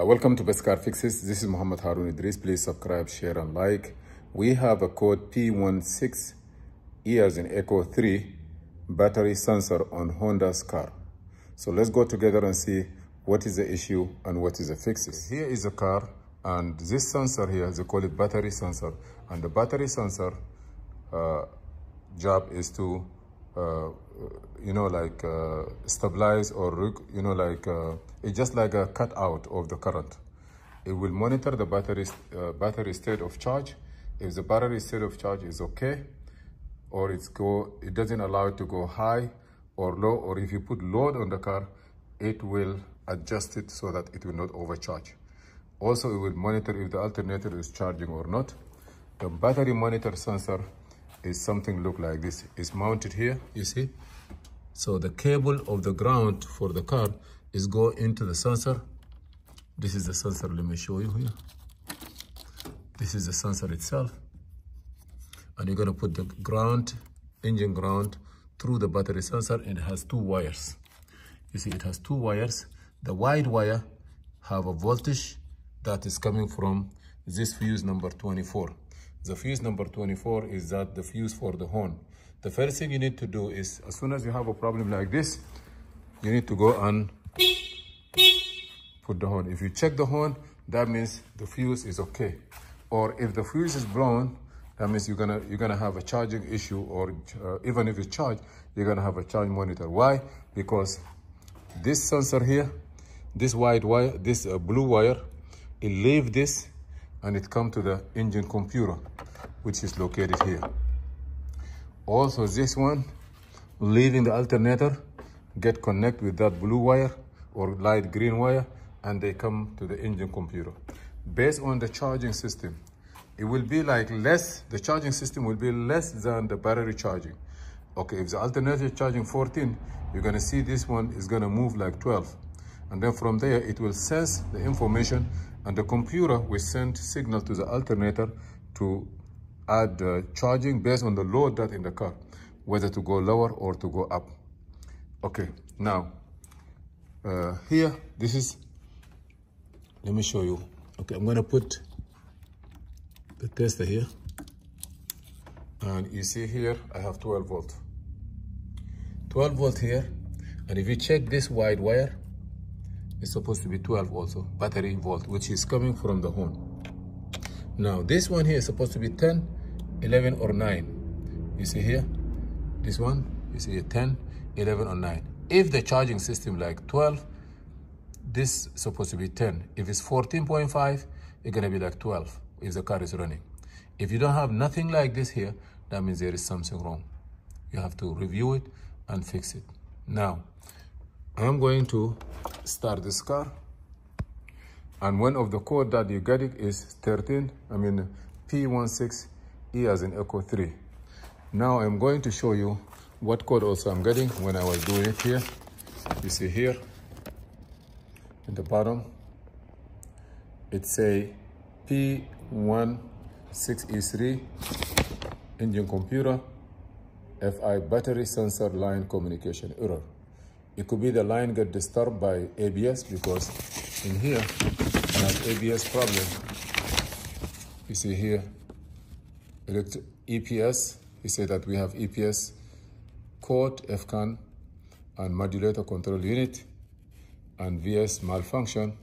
Uh, welcome to Best Car Fixes. This is Muhammad Harun Idris. Please subscribe, share, and like. We have a code P16 E as in Echo 3 battery sensor on Honda's car. So let's go together and see what is the issue and what is the fixes. Here is a car and this sensor here, they call it battery sensor. And the battery sensor uh, job is to, uh, you know, like uh, stabilize or, you know, like, uh, it's just like a cutout of the current. It will monitor the battery, uh, battery state of charge. If the battery state of charge is okay, or it's go, it doesn't allow it to go high or low, or if you put load on the car, it will adjust it so that it will not overcharge. Also, it will monitor if the alternator is charging or not. The battery monitor sensor is something look like this. It's mounted here, you see? So the cable of the ground for the car is go into the sensor. This is the sensor, let me show you here. This is the sensor itself. And you're gonna put the ground, engine ground, through the battery sensor and it has two wires. You see, it has two wires. The wide wire have a voltage that is coming from this fuse number 24. The fuse number 24 is that the fuse for the horn. The first thing you need to do is, as soon as you have a problem like this, you need to go and put the horn. If you check the horn, that means the fuse is okay. Or if the fuse is blown, that means you're gonna you're gonna have a charging issue, or uh, even if it's charged, you're gonna have a charge monitor. Why? Because this sensor here, this white wire, this uh, blue wire, it leave this and it come to the engine computer, which is located here. Also, this one, leaving the alternator, get connect with that blue wire or light green wire, and they come to the engine computer. Based on the charging system, it will be like less, the charging system will be less than the battery charging. Okay, if the alternator is charging 14, you're gonna see this one is gonna move like 12. And then from there, it will sense the information and the computer will send signal to the alternator to add uh, charging based on the load that in the car, whether to go lower or to go up. Okay, now, uh, here, this is, let me show you. Okay, I'm gonna put the tester here. And you see here, I have 12 volt. 12 volt here. And if you check this wide wire, it's supposed to be 12 also, battery volt, which is coming from the horn. Now, this one here is supposed to be 10, 11, or 9. You see here? This one, you see 10, 11, or 9. If the charging system like 12, this is supposed to be 10. If it's 14.5, it's gonna be like 12 if the car is running. If you don't have nothing like this here, that means there is something wrong. You have to review it and fix it. Now, I'm going to start this car. And one of the code that you get it is 13, I mean P16E as in Echo 3. Now I'm going to show you what code also I'm getting when I was doing it here. You see here, in the bottom, it say P16E3 engine computer FI battery sensor line communication error. It could be the line get disturbed by ABS because in here I have ABS problem. You see here, EPS, he said that we have EPS code, FCAN, and modulator control unit, and VS malfunction.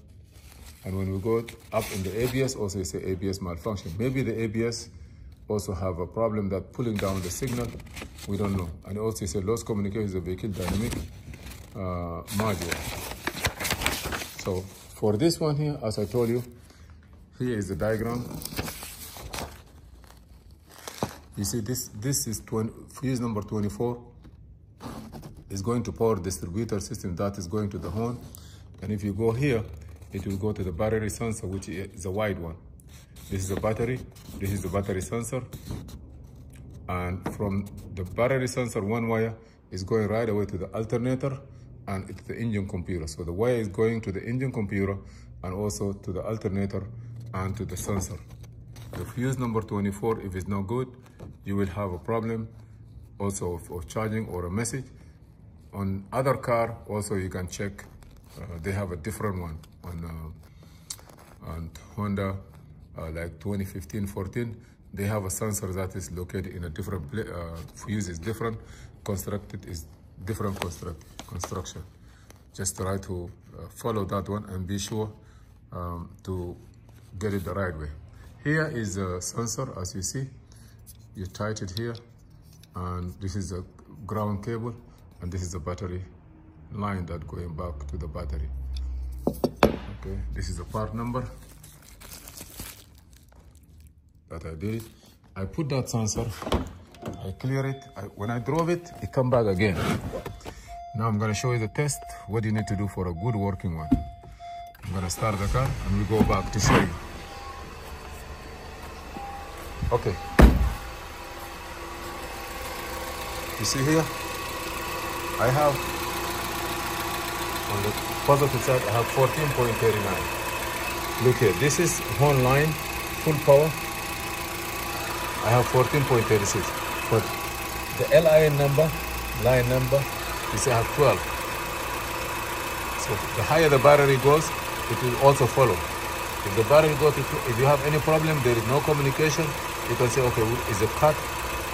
And when we go up in the ABS, also it's a ABS malfunction. Maybe the ABS also have a problem that pulling down the signal. We don't know. And also it's a loss communication is a vehicle dynamic uh, module. So for this one here, as I told you, here is the diagram. You see this, this is 20, fuse number 24 is going to power distributor system that is going to the horn. And if you go here, it will go to the battery sensor, which is a wide one. This is the battery, this is the battery sensor. And from the battery sensor, one wire is going right away to the alternator and it's the engine computer. So the wire is going to the engine computer and also to the alternator and to the sensor. The fuse number 24, if it's not good, you will have a problem also of, of charging or a message. On other car, also you can check, uh, they have a different one on, uh, and Honda uh, like 2015, 14, they have a sensor that is located in a different place, uh, fuse is different, constructed is different construct, construction. Just try to uh, follow that one and be sure um, to get it the right way. Here is a sensor, as you see. You tight it here, and this is a ground cable, and this is the battery line that going back to the battery. Okay, this is the part number that I did. I put that sensor, I clear it. I, when I drove it, it come back again. Now I'm gonna show you the test, what you need to do for a good working one. I'm gonna start the car and we go back to show you. Okay. You see here, I have on the positive side, I have 14.39. Look here, this is horn line, full power. I have 14.36. But the LIN number, line number, you see I have 12. So the higher the battery goes, it will also follow. If the battery goes, if you have any problem, there is no communication, you can say, okay, is a cut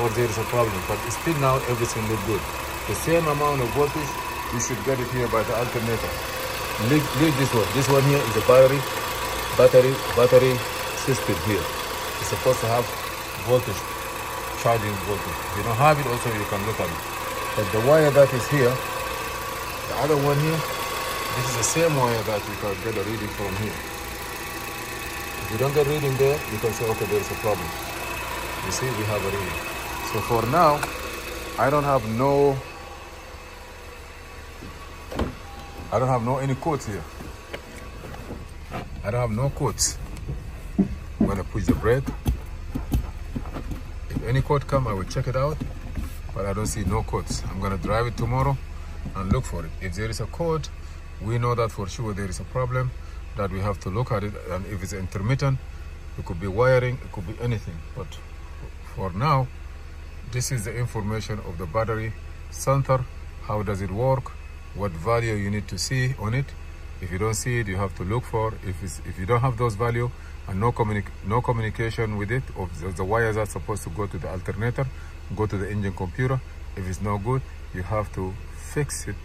or there is a problem. But still now everything look good. The same amount of voltage, you should get it here by the alternator. Leave, leave this one. This one here is a battery, battery, battery system here. It's supposed to have voltage, charging voltage. If you don't have it, also you can look at it. But the wire that is here, the other one here, this is the same wire that you can get a reading from here. If you don't get reading there, you can say, okay, there is a problem. You see, we have a reading. So for now, I don't have no, I don't have no any codes here. I don't have no codes. I'm gonna push the brake. Any code come, I will check it out, but I don't see no codes. I'm gonna drive it tomorrow and look for it. If there is a code, we know that for sure there is a problem that we have to look at it. And if it's intermittent, it could be wiring, it could be anything. But for now, this is the information of the battery sensor. How does it work? What value you need to see on it. If you don't see it, you have to look for. If if you don't have those value and no communi no communication with it, of the, the wires are supposed to go to the alternator, go to the engine computer. If it's no good, you have to fix it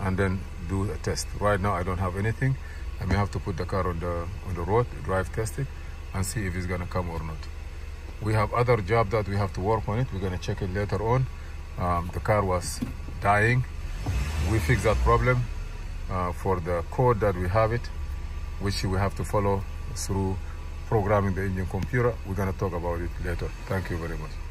and then do a test. Right now, I don't have anything. I may have to put the car on the on the road, drive test it, and see if it's gonna come or not. We have other job that we have to work on it. We're gonna check it later on. Um, the car was dying. We fixed that problem uh, for the code that we have it, which we have to follow through programming the engine computer. We're gonna talk about it later. Thank you very much.